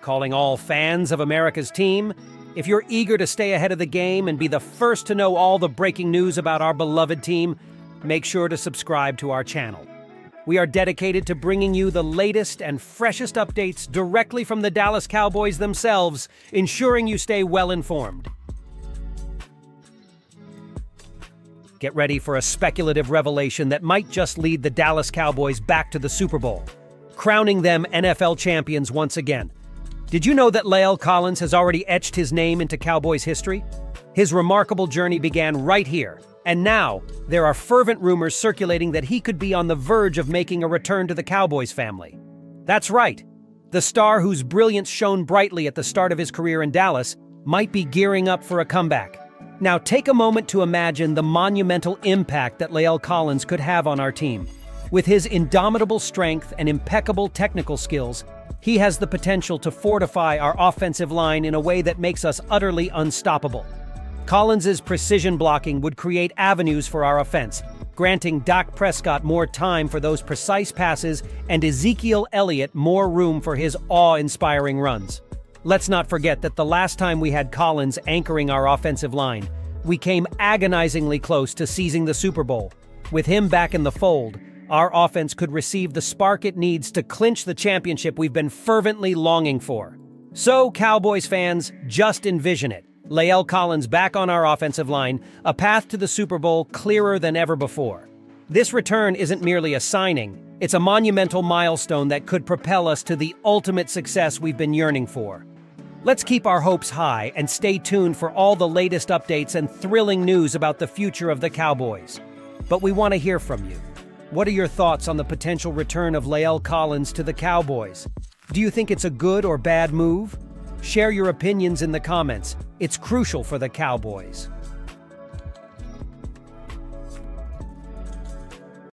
Calling all fans of America's team, if you're eager to stay ahead of the game and be the first to know all the breaking news about our beloved team, make sure to subscribe to our channel. We are dedicated to bringing you the latest and freshest updates directly from the Dallas Cowboys themselves, ensuring you stay well informed. Get ready for a speculative revelation that might just lead the Dallas Cowboys back to the Super Bowl, crowning them NFL champions once again. Did you know that La'el Collins has already etched his name into Cowboys history? His remarkable journey began right here, and now there are fervent rumors circulating that he could be on the verge of making a return to the Cowboys family. That's right. The star whose brilliance shone brightly at the start of his career in Dallas might be gearing up for a comeback. Now take a moment to imagine the monumental impact that La'el Collins could have on our team. With his indomitable strength and impeccable technical skills, he has the potential to fortify our offensive line in a way that makes us utterly unstoppable. Collins's precision blocking would create avenues for our offense, granting Dak Prescott more time for those precise passes and Ezekiel Elliott more room for his awe-inspiring runs. Let's not forget that the last time we had Collins anchoring our offensive line, we came agonizingly close to seizing the Super Bowl. With him back in the fold, our offense could receive the spark it needs to clinch the championship we've been fervently longing for. So, Cowboys fans, just envision it. La'el Collins back on our offensive line, a path to the Super Bowl clearer than ever before. This return isn't merely a signing, it's a monumental milestone that could propel us to the ultimate success we've been yearning for. Let's keep our hopes high and stay tuned for all the latest updates and thrilling news about the future of the Cowboys. But we want to hear from you. What are your thoughts on the potential return of La'el Collins to the Cowboys? Do you think it's a good or bad move? Share your opinions in the comments. It's crucial for the Cowboys.